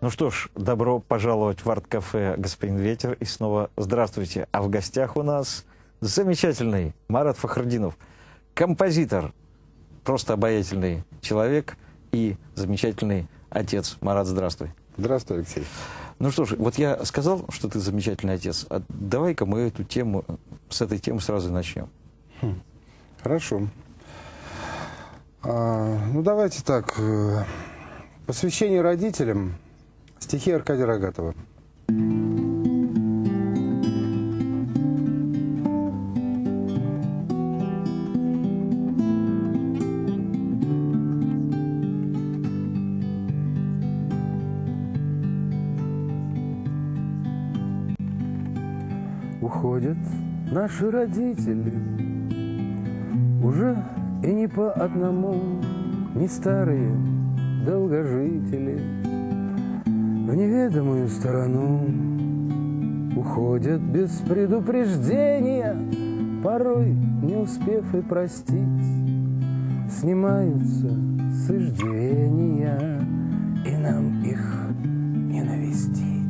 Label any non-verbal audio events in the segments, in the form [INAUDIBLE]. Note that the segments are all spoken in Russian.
Ну что ж, добро пожаловать в арт-кафе «Господин Ветер». И снова здравствуйте. А в гостях у нас замечательный Марат Фахрудинов, композитор, просто обаятельный человек и замечательный отец. Марат, здравствуй. Здравствуй, Алексей. Ну что ж, вот я сказал, что ты замечательный отец. А давай-ка мы эту тему, с этой темы сразу начнем. Хм. Хорошо. А, ну давайте так. э, Посвящение родителям. Стихи Аркадия Рогатова. Уходят наши родители Уже и не по одному Не старые долгожители В неведомую сторону. Уходят без предупреждения Порой не успев и простить. Снимаются с иждивения И нам их не навестить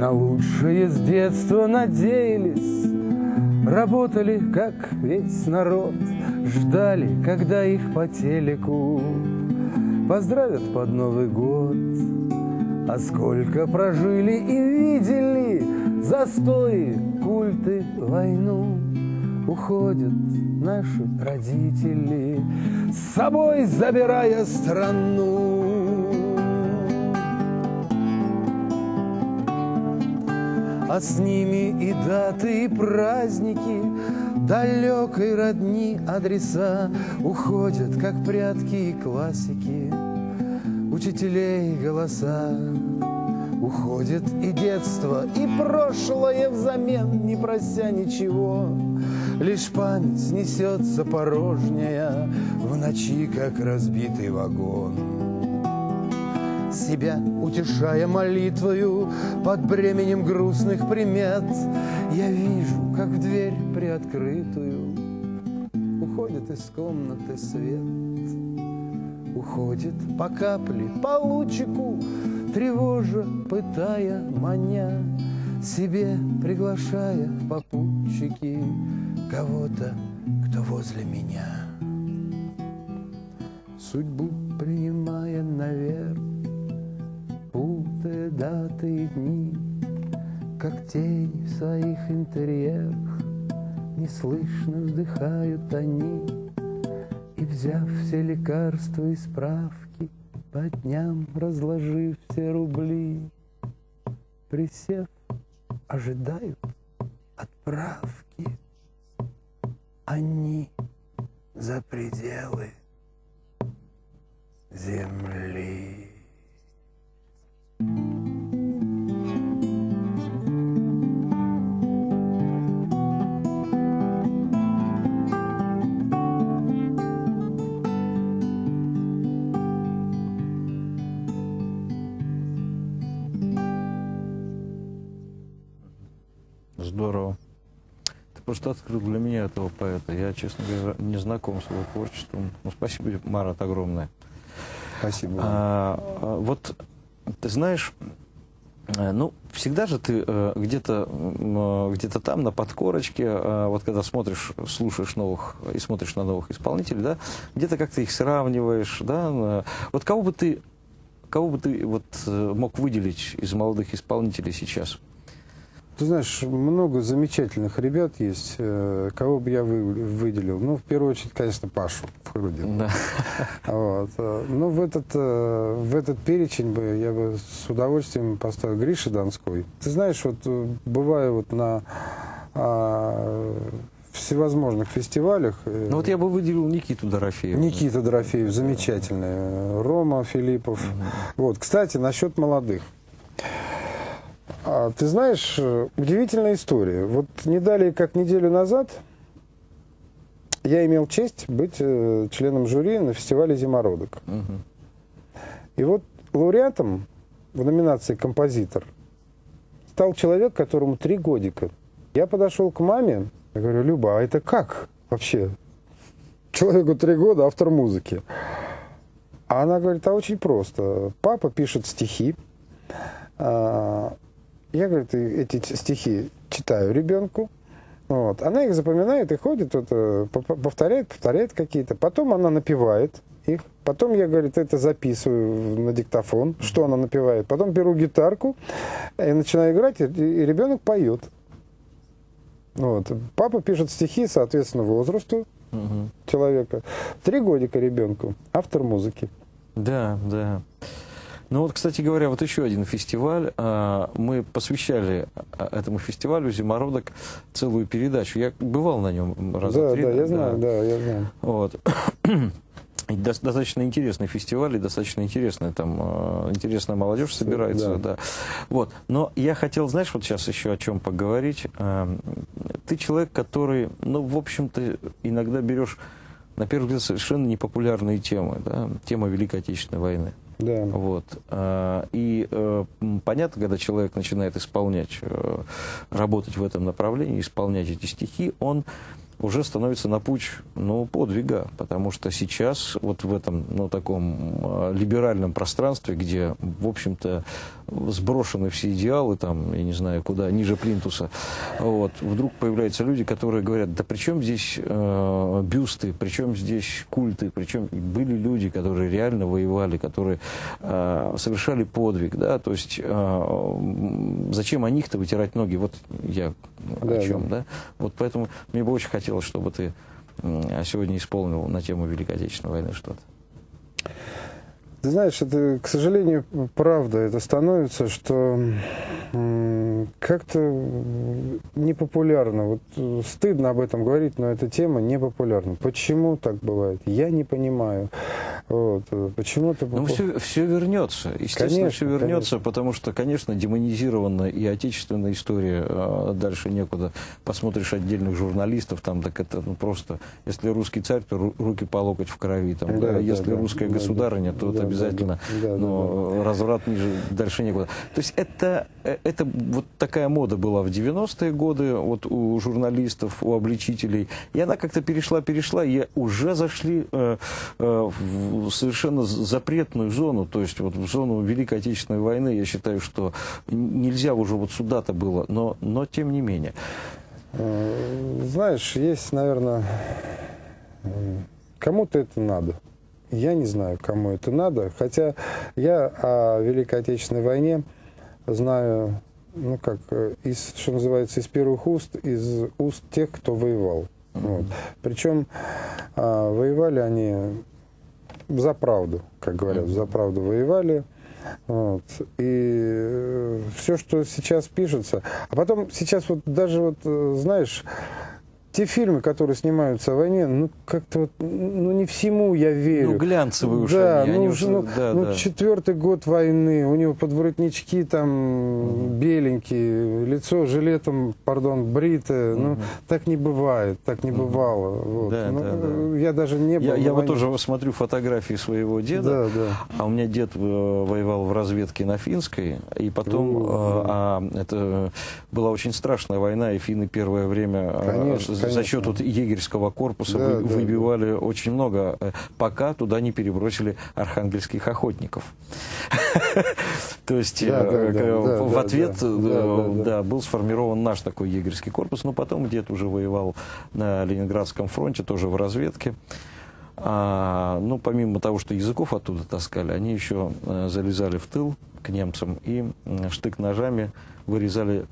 на лучшее с детства надеялись, Работали, как весь народ, Ждали, когда их по телеку Поздравят под Новый год. А сколько прожили и видели Застои, культы, войну, Уходят наши родители, С собой забирая страну. А с ними и даты, и праздники, Далекой родни адреса Уходят, как прятки и классики, Учителей голоса. Уходит и детство, и прошлое взамен, Не прося ничего. Лишь память несется порожняя В ночи, как разбитый вагон себя утешая молитвою под бременем грустных примет. Я вижу, как в дверь приоткрытую уходит из комнаты свет. Уходит по капле, по лучику, тревожа, пытая, маня, себе приглашая в попутчики кого-то, кто возле меня. Судьбу принимая наверх, путая даты и дни, Как тень в своих интерьерах, Неслышно вздыхают они, И, взяв все лекарства и справки, По дням разложив все рубли, Присев, ожидают отправки. Они за пределы земли. Просто открыл для меня этого поэта. Я, честно говоря, не знаком с его творчеством. Ну, спасибо, Марат, огромное. Спасибо. А, а, вот ты знаешь, э, ну, всегда же ты э, где-то э, где-то там, на подкорочке, вот когда смотришь, слушаешь новых и смотришь на новых исполнителей, да, где-то как-то их сравниваешь, да, вот кого бы ты, кого бы ты вот мог выделить из молодых исполнителей сейчас? Ты знаешь, много замечательных ребят есть. Э, Кого бы я вы- выделил? Ну, в первую очередь, конечно, Пашу Фрудина. Да. [LAUGHS] Вот. э, Ну, в этот, э, в этот перечень бы я бы с удовольствием поставил Гриша Донской. Ты знаешь, вот бываю вот на а, всевозможных фестивалях. Ну вот я бы выделил Никиту Дорофеева. Никита Дорофеев, замечательный. Рома Филиппов. Вот, кстати, насчет молодых. А, ты знаешь, э, удивительная история. Вот не далее, как неделю назад, я имел честь быть э, членом жюри на фестивале «Зимородок». Мгм. И вот лауреатом в номинации «Композитор» стал человек, которому три годика. Я подошел к маме, я говорю, Люба, а это как вообще? Человеку три года, автор музыки. А она говорит, а очень просто. Папа пишет стихи. А, я, говорит, эти стихи читаю ребенку. Вот. Она их запоминает и ходит, вот, э, повторяет, повторяет какие-то. Потом она напевает их. Потом я, говорит, это записываю на диктофон, что она напевает. Потом беру гитарку и начинаю играть, и ребенок поет. Вот. Папа пишет стихи, соответственно, возрасту угу. человека. Три годика ребенку, автор музыки. Да, да. Ну вот, кстати говоря, вот еще один фестиваль. А, мы посвящали а, этому фестивалю «Зимородок» целую передачу. Я бывал на нем раза да, три. Да, я знаю, да, я знаю. Вот. [CLEARS THROAT] достаточно интересный фестиваль и достаточно интересная там э, интересная молодежь собирается, да. да. Вот. Но я хотел, знаешь, вот сейчас еще о чем поговорить. Ты человек, который, ну, в общем-то, иногда берешь, на первый взгляд, совершенно непопулярные темы, да, тема Великой Отечественной войны. Да. Вот. А, и э, понятно, когда человек начинает исполнять, работать в этом направлении, исполнять эти стихи, он уже становится на путь ну, подвига, потому что сейчас вот в этом ну, таком э, либеральном пространстве, где, в общем-то, сброшены все идеалы, там, я не знаю, куда, ниже плинтуса, вот, вдруг появляются люди, которые говорят, да при чем здесь э, бюсты, при чем здесь культы, причем были люди, которые реально воевали, которые э, совершали подвиг, да, то есть э, зачем о них-то вытирать ноги, вот я да, о чем, да. да, вот поэтому мне бы очень хотелось, чтобы ты сегодня исполнил на тему Великой Отечественной войны что-то. Ты знаешь, это, к сожалению, правда. Это становится, что как-то непопулярно. Вот э, стыдно об этом говорить, но эта тема непопулярна. Почему так бывает? Я не понимаю. Вот. Э, почему-то... Ну, все, все вернется. Естественно, конечно, все вернется, конечно. потому что, конечно, демонизирована и отечественная история. А дальше некуда. Посмотришь отдельных журналистов, там, так это ну, просто... Если русский царь, то руки по локоть в крови. Там, да, да, да, если да, русская да, государыня, то да, это обязательно да, да, но да, да. разврат ниже, дальше некуда. То есть это, э, это вот такая мода была в 90-е годы вот у журналистов, у обличителей. И она как-то перешла, перешла, и уже зашли э, э, в совершенно запретную зону, то есть вот в зону Великой Отечественной войны. Я считаю, что нельзя уже вот сюда-то было, но, но тем не менее. Э, знаешь, есть, наверное, кому-то это надо. Я не знаю, кому это надо. Хотя я о Великой Отечественной войне знаю, ну как, из, что называется, из первых уст, из уст тех, кто воевал. Вот. Причем а, воевали они за правду, как говорят, за правду воевали. Вот. И э, все, что сейчас пишется. А потом сейчас вот даже вот, э, знаешь, те фильмы, которые снимаются о войне, ну, как-то вот, ну, не всему я верю. Ну, глянцевые уже. Да, они, ну, они уже, ну, да, ну да. четвертый год войны, у него подворотнички там угу. беленькие, лицо жилетом, пардон, бритое. Угу. Ну, так не бывает, так не угу. бывало. Вот. Да, ну, да, да. Я даже не был Я, я вот тоже смотрю фотографии своего деда, да, да. а у меня дед э, воевал в разведке на финской, и потом, э, а, это была очень страшная война, и финны первое время э, Конечно за счет вот егерского корпуса да, вы, да, выбивали да. очень много, э, пока туда не перебросили архангельских охотников. [LAUGHS] То есть э, в ответ был сформирован наш такой егерский корпус, но потом где-то уже воевал на Ленинградском фронте, тоже в разведке. А, ну, помимо того, что языков оттуда таскали, они еще э, залезали в тыл к немцам и штык-ножами вырезали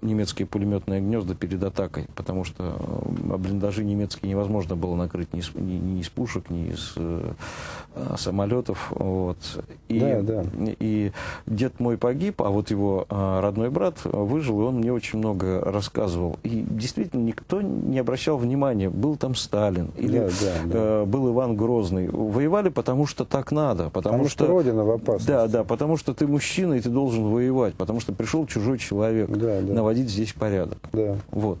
немецкие пулеметные гнезда перед атакой, потому что э, блиндажи немецкие невозможно было накрыть ни, ни, ни из пушек, ни из э, самолетов. Вот. И, да, да. и дед мой погиб, а вот его э, родной брат выжил, и он мне очень много рассказывал. И действительно никто не обращал внимания, был там Сталин или да, да, да. Э, был Иван Грозный. Воевали, потому что так надо. Потому, потому что, что Родина в опасности. Да, да, потому что ты мужчина, и ты должен воевать, потому что пришел чужой человек. Да, да наводить здесь порядок. Да. Вот.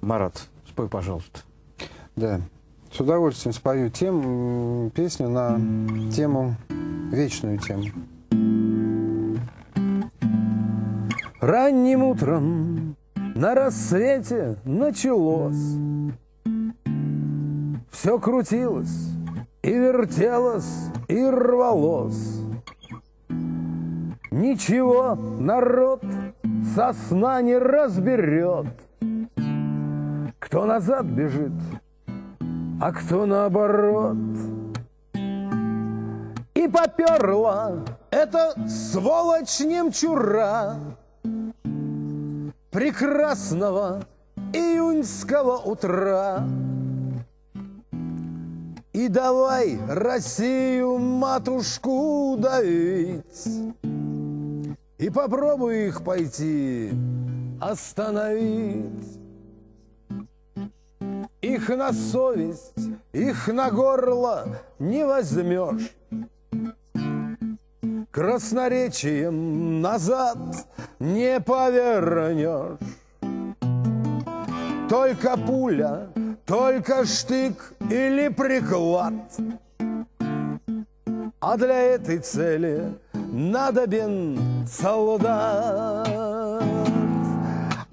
Марат, спой, пожалуйста. Да. С удовольствием спою тем, песню на тему, вечную тему. Ранним утром на рассвете началось Все крутилось и и вертелось, и рвалось. Ничего народ со сна не разберет, Кто назад бежит, а кто наоборот. И поперла эта сволочь немчура Прекрасного июньского утра. И давай Россию, матушку, давить, И попробуй их пойти остановить. Их на совесть, их на горло не возьмешь. Красноречием назад не повернешь. Только пуля, только штык или приклад. А для этой цели надобен солдат.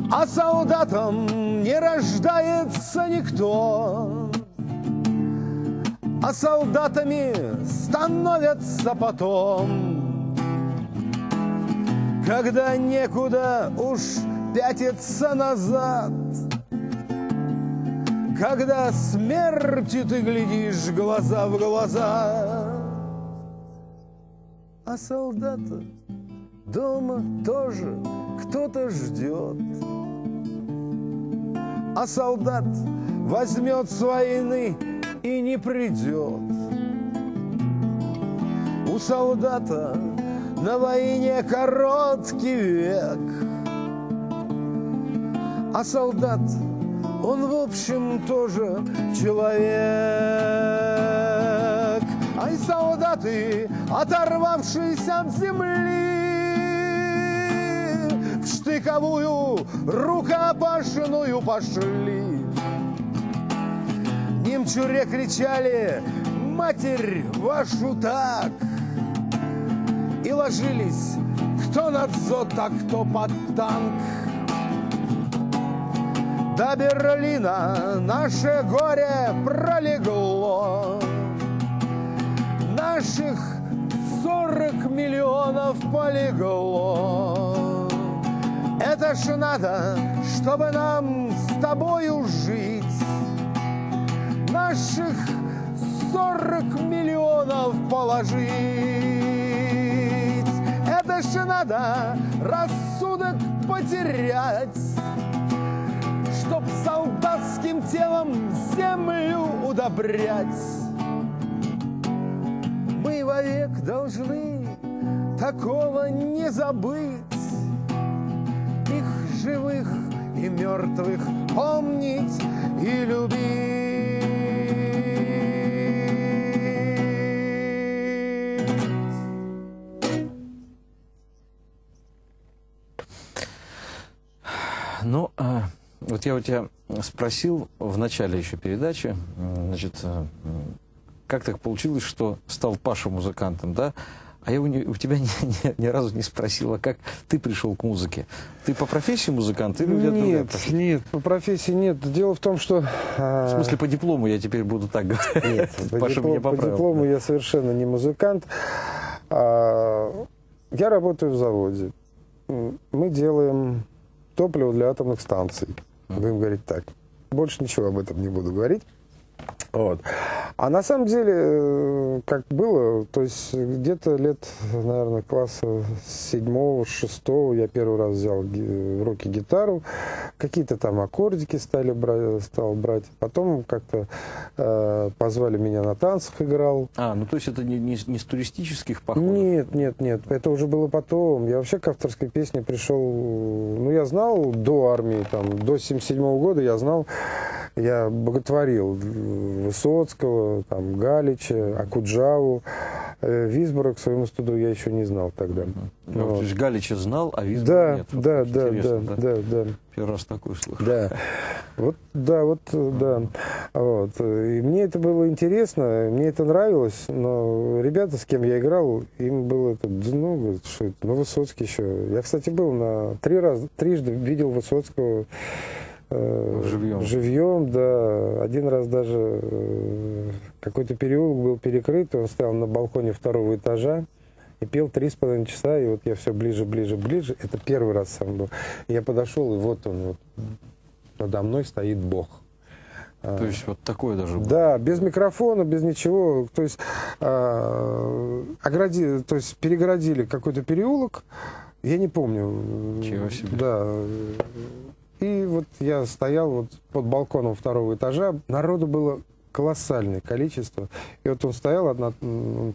А солдатом не рождается никто, А солдатами становятся потом, Когда некуда уж пятиться назад — когда смерти ты глядишь глаза в глаза. А солдата дома тоже кто-то ждет. А солдат возьмет с войны и не придет. У солдата на войне короткий век, а солдат он, в общем, тоже человек. Ай, солдаты, оторвавшиеся от земли, В штыковую рукопашную пошли. Немчуре кричали «Матерь вашу так!» И ложились кто на дзот, а кто под танк. До Берлина наше горе пролегло. Наших сорок миллионов полегло. Это ж надо, чтобы нам с тобою жить. Наших сорок миллионов положить. Это ж надо рассудок потерять чтоб солдатским телом землю удобрять. Вовек должны такого не забыть, Их живых и мертвых помнить и любить. Ну, а вот я у тебя спросил в начале еще передачи, значит, э, как так получилось, что стал Паша музыкантом, да? А я у, не, у тебя [LAUGHS] ни, ни, ни разу не спросила, как ты пришел к музыке. Ты по профессии музыкант или у тебя Нет, нет, по профессии нет. Дело в том, что... В смысле, по диплому я теперь буду так говорить. Нет, [LAUGHS] по, диплом, по диплому я совершенно не музыкант. А, я работаю в заводе. Мы делаем топливо для атомных станций. Будем говорить так. Больше ничего об этом не буду говорить. Вот. А на самом деле, э, как было, то есть где-то лет, наверное, класса седьмого, шестого я первый раз взял в руки гитару, какие-то там аккордики стали брать, стал брать. Потом как-то э, позвали меня на танцах играл. А, ну то есть это не, не, не с туристических походов? Нет, нет, нет, это уже было потом. Я вообще к авторской песне пришел, ну я знал до армии, там, до 77 -го года я знал, я боготворил Высоцкого, там, Галича, Акуджаву. Э, Висбора, к своему студу, я еще не знал тогда. Ну, вот. То есть Галича знал, а Висбора да, нет. Вот да, да, да, да, да, да. Первый раз такой слышу. Да. Вот, да, вот, да. Вот. И мне это было интересно, мне это нравилось, но ребята, с кем я играл, им было это, ну, что это, ну, Высоцкий еще. Я, кстати, был на три раза, трижды видел Высоцкого э, Живьем. живьем, да. Один раз даже э, какой-то переулок был перекрыт, он стоял на балконе второго этажа и пел три с половиной часа, и вот я все ближе, ближе, ближе. Это первый раз сам был. Я подошел, и вот он, вот надо мной стоит Бог. То есть вот такое даже было. Да, без микрофона, без ничего. То есть, э, огради, то есть перегородили какой-то переулок, я не помню. Чего себе. Да. И вот я стоял вот под балконом второго этажа, народу было колоссальное количество. И вот он стоял, одна,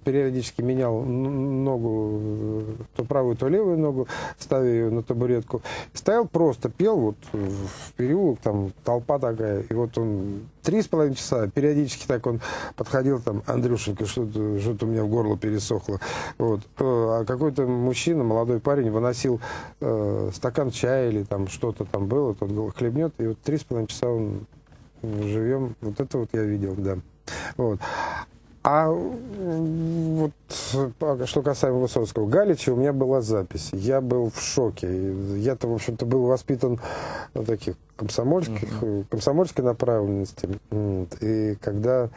периодически менял ногу, э, то правую, то левую ногу, ставя ее на табуретку. Стоял просто, пел вот в переулок, там толпа такая. И вот он три с половиной часа, периодически так он подходил, там, Андрюшенька, что-то что у меня в горло пересохло. Вот. Э, А какой-то мужчина, молодой парень, выносил э, стакан чая или там что-то там было, тот хлебнет, и вот три с половиной часа он живем. Вот это вот я видел, да. Вот. А вот а, что касаемо Высоцкого, Галича у меня была запись. Я был в шоке. Я-то, в общем-то, был воспитан на таких комсомольских, э, комсомольской направленности. И когда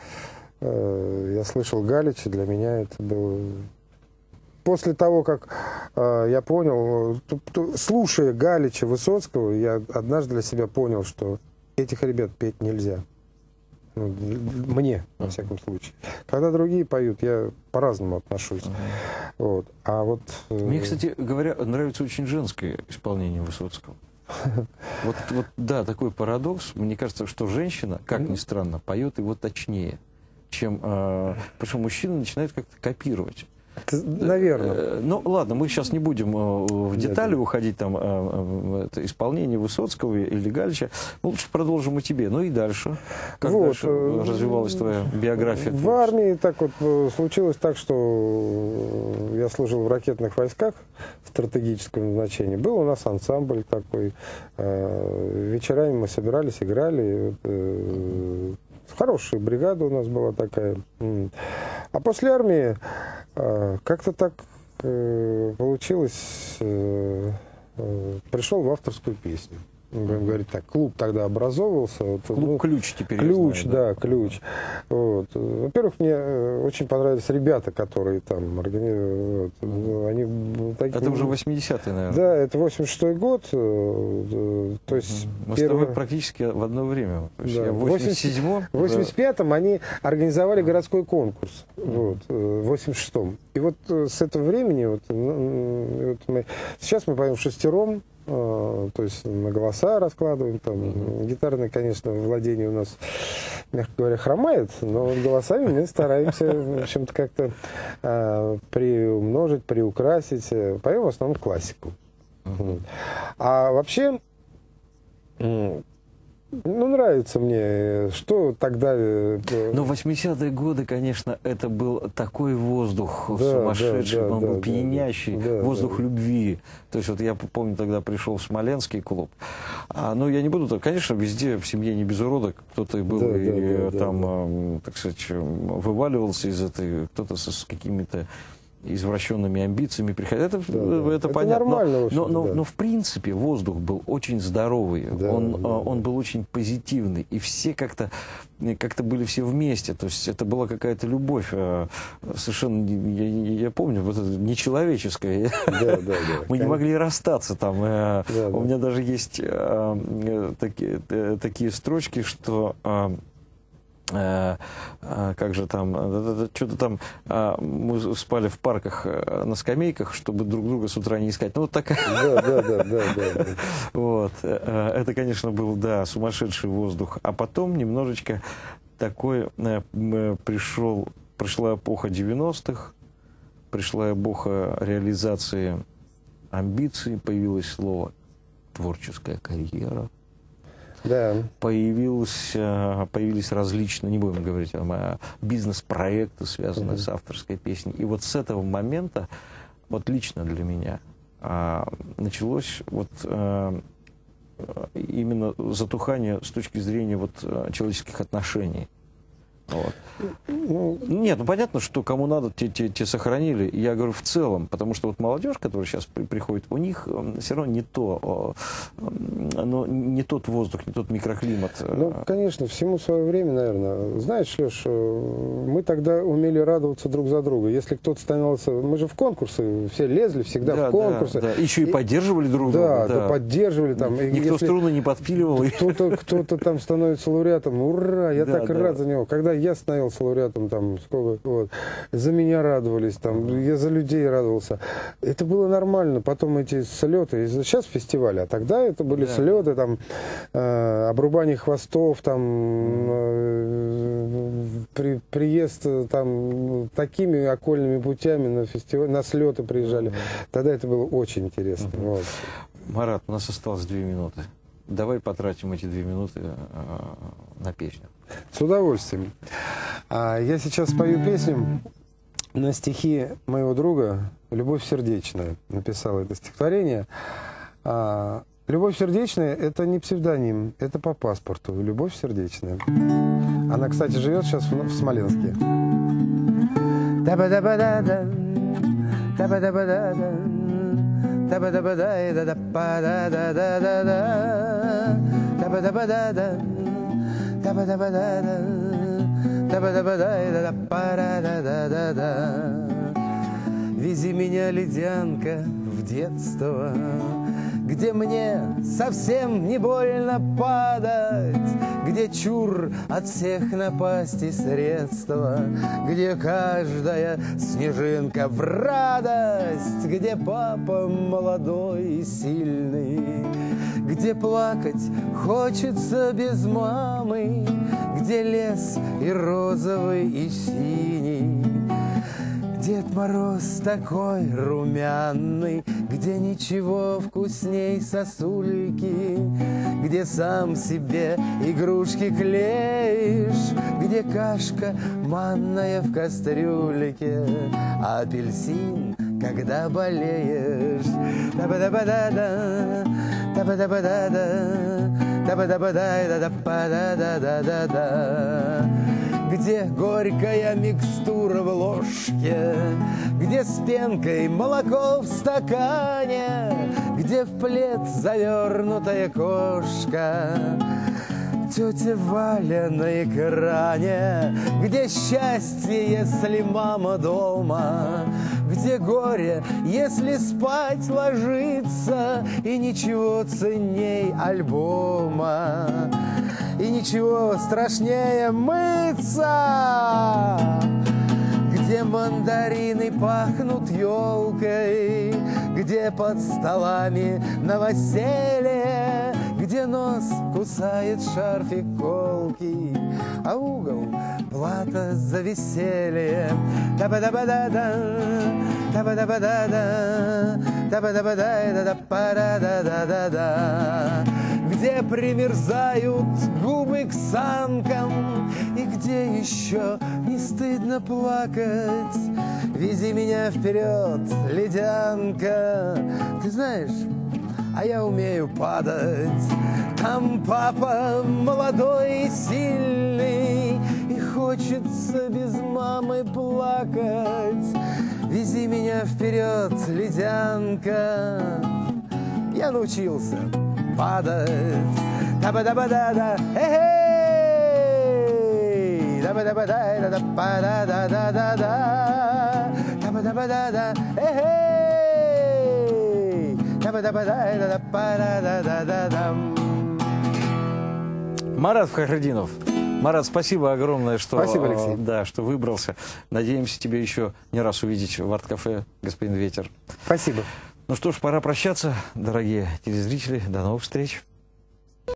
э, я слышал Галича, для меня это было после того, как э, я понял, э, слушая Галича Высоцкого, я однажды для себя понял, что этих ребят петь нельзя. Ну, мне, во всяком случае. Когда другие поют, я по-разному отношусь. Вот. А вот... э, Мне, кстати говоря, нравится очень женское исполнение Высоцкого. [LAUGHS] Вот, вот, да, такой парадокс. Мне кажется, что женщина, как ни странно, поет его точнее, чем... э, потому что мужчина начинает как-то копировать. Наверное. Э, Ну, ладно, мы сейчас не будем э, в детали да. уходить, там, э, это исполнение Высоцкого или Галича. Мы лучше продолжим о тебе. Ну и дальше. Как Вот, дальше э, развивалась твоя биография? В армии так вот случилось так, что я служил в ракетных войсках в стратегическом значении. Был у нас ансамбль такой. Вечерами мы собирались, играли. Хорошая бригада у нас была такая. А после армии э, как-то так э, получилось, э, пришел в авторскую песню. Будем говорить так, клуб тогда образовывался. Вот, Клуб ну, «Ключ» теперь Ключ, знаю, да, ключ. Вот. Во-первых, мне э, очень понравились ребята, которые там организовали. Вот. Они м, такие... Это уже 80-е, наверное. Да, это 86 год. э, э, То есть Мы с первое- тобой практически в одно время. Да. я в 87-м... в 85-м они организовали городской конкурс. Вот, в 86-м. И вот с этого времени, вот, ну, вот мы, сейчас мы поем шестером, то есть на голоса раскладываем. Там, Гитарное, конечно, владение у нас, мягко говоря, хромает, но голосами мы стараемся, в общем-то, как-то э, приумножить, приукрасить. Э, Поем в основном классику. Вот. А вообще, ну, нравится мне, что тогда... э, Но в 80-е годы, конечно, это был такой воздух Да, сумасшедший, да, да, он был да, пьянящий, да, да, воздух да. любви. То есть вот я помню, тогда пришел в Смоленский клуб. А, ну, я не буду, конечно, везде в семье не без урода, кто-то был Да, и да, да, да, там, да. эм, так сказать, эм, вываливался из этой, кто-то с какими-то извращенными амбициями приходил. Это, Да, да. это, Это понятно. нормально, в но, общем-то, но, да. но в принципе воздух был очень здоровый. Да, он, да, э, да. он был очень позитивный. И все как-то как-то были все вместе. То есть это была какая-то любовь. э, Совершенно, я, я- помню, вот это нечеловеческая. Да, да, да. [LAUGHS] Мы не могли расстаться там. э, Да, У да. меня даже есть э, э, такие, э, такие строчки, что э, э, э, как же там, э, что-то там, э, мы спали в парках э, на скамейках, чтобы друг друга с утра не искать. Ну, вот такая, Да, да, да, да, да, [LAUGHS] вот. э, Это, конечно, был, да, сумасшедший воздух. А потом немножечко такой э, пришел, пришла эпоха 90-х, пришла эпоха реализации амбиций, появилось слово творческая карьера, Да, появилось, появились различные, не будем говорить, бизнес-проекты, связанные Мгм. с авторской песней. И вот с этого момента, вот лично для меня, а, началось вот э, именно затухание с точки зрения вот э, человеческих отношений. Вот. Ну, Нет, ну понятно, что кому надо, те, те, те сохранили. Я говорю в целом, потому что вот молодежь, которая сейчас при, приходит, у них э, все равно не то, э, ну, не тот воздух, не тот микроклимат. Ну, конечно, всему свое время, наверное. Знаешь, Леш, э, мы тогда умели радоваться друг за друга. Если кто-то становился... Мы же в конкурсы все лезли всегда да, в конкурсы. Да, да. Еще и, и поддерживали друг друга. Да, да. поддерживали там. Никто если струны не подпиливал. Кто-то кто там становится лауреатом. Ура! Я да, так да. рад за него. Когда я становился лауреатом, там, сколько, вот, за меня радовались, там, я за людей радовался. Это было нормально. Потом эти слеты, сейчас фестивали, а тогда это были да. слеты, там, э, обрубание хвостов, там, э, при, приезд там такими окольными путями на фестиваль, на слеты приезжали. Тогда это было очень интересно. Вот. Марат, у нас осталось две минуты. Давай потратим эти две минуты э, на песню. С удовольствием. А, я сейчас спою песню на стихи моего друга «Любовь сердечная». Написал это стихотворение. А, «Любовь сердечная» — это не псевдоним, это по паспорту. «Любовь сердечная». Она, кстати, живет сейчас в, в Смоленске. Да-ба-да-ба-да-да, да-ба-да-ба-да-да. Вези меня, ледянка, в детство, где мне совсем не больно падать, Где чур от всех напасти средства, Где каждая снежинка в радость, Где папа молодой и сильный, Где плакать хочется без мамы, Где лес и розовый, и синий, Дед Мороз такой румяный, где ничего вкусней сосульки, Где сам себе игрушки клеишь, Где кашка манная в кастрюльке, А апельсин, когда болеешь. Да-ба-да-ба-да-да, где горькая микстура в ложке, Где с пенкой молоко в стакане, Где в плед завернутая кошка, Тетя Валя на экране, Где счастье, если мама дома, Где горе, если спать ложиться, И ничего ценней альбома и ничего страшнее мыться. Где мандарины пахнут елкой, где под столами новоселье, где нос кусает шарфик колки, а угол плата за веселье. Та-ба-да-ба-да-да, та-ба-да-ба-да-да, та-ба-да-ба-да-да-да-да-да-да где примерзают губы к санкам, И где еще не стыдно плакать. Вези меня вперед, ледянка. Ты знаешь, а я умею падать. Там папа молодой и сильный, хочется без мамы плакать. Вези меня вперед, ледянка. Я научился падать. Таба-да-ба-да-да, эй! Таба-да-ба-да-да-да-па-да-да-да-да. Таба-да-ба-да-да, эй! Таба-да-ба-да-да-па-да-да-да-да-дам. Марат Фахридинов. Марат, спасибо огромное, что, спасибо, Алексей. Да, что выбрался. Надеемся тебе еще не раз увидеть в арт-кафе «Господин Ветер». Спасибо. Ну что ж, пора прощаться, дорогие телезрители. До новых встреч.